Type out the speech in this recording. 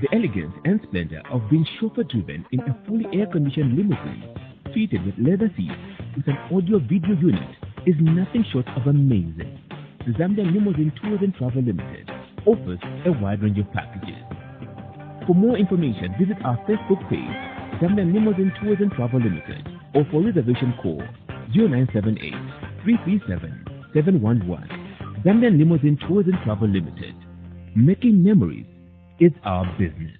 The elegance and splendor of being chauffeur-driven in a fully air-conditioned limousine fitted with leather seats with an audio-video unit is nothing short of amazing. Zambia Limousine Tours and Travel Limited offers a wide range of packages. For more information, visit our Facebook page, Zambia Limousine Tours and Travel Limited, or for reservation call 0978 337 711. Zambian Limousine Tours and Travel Limited. Making memories is our business.